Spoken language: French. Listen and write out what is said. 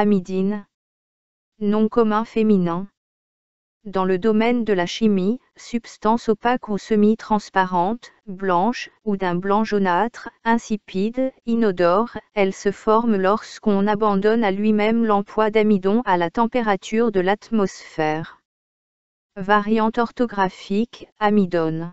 amidine. Nom commun féminin. Dans le domaine de la chimie, substance opaque ou semi-transparente, blanche, ou d'un blanc jaunâtre, insipide, inodore, elle se forme lorsqu'on abandonne à lui-même l'emploi d'amidon à la température de l'atmosphère. Variante orthographique, amidone.